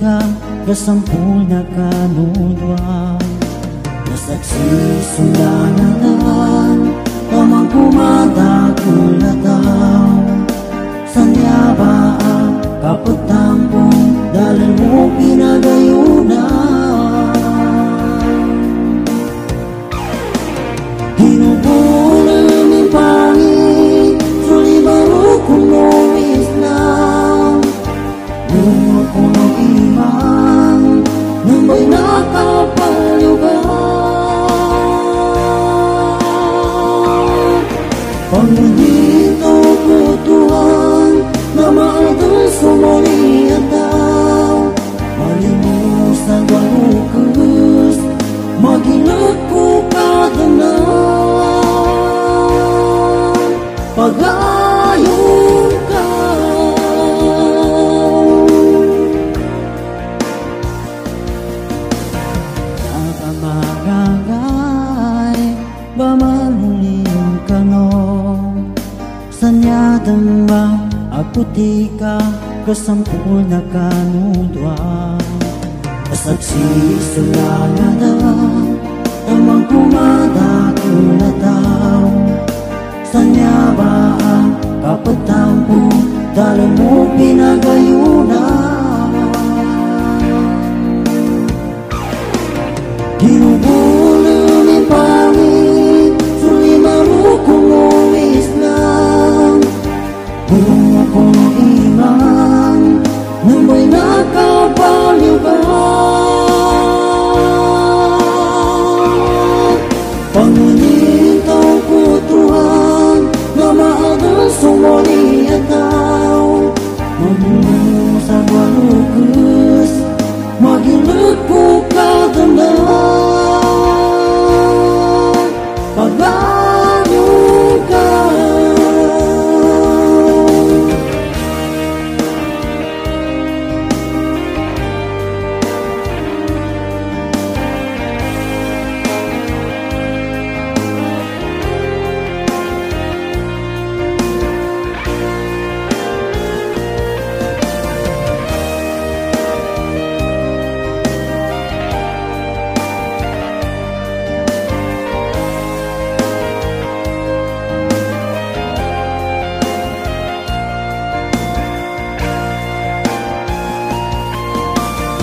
ka Kasampul na kanudwa Nasaksi sulananan Tamang kumada kulataw Pangudito ko Tuhan Na maadal sumuli at daw Malimos na galukas Magilag ko kadanan Pag-ayong ka. Nakamagagay Bamaluling ka no Kadang ba ako di ka kasampul na kanudwa As nagsisula na na Tamang kumadakil na tao kapatampun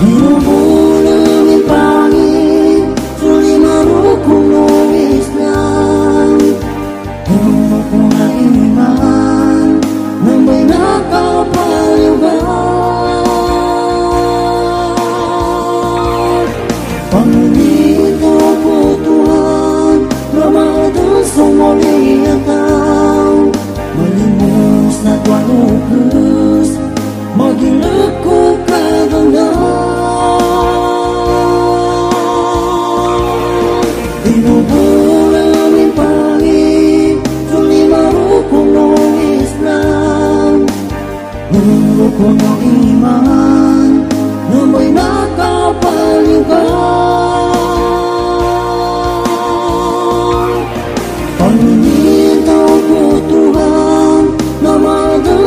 You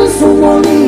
送我的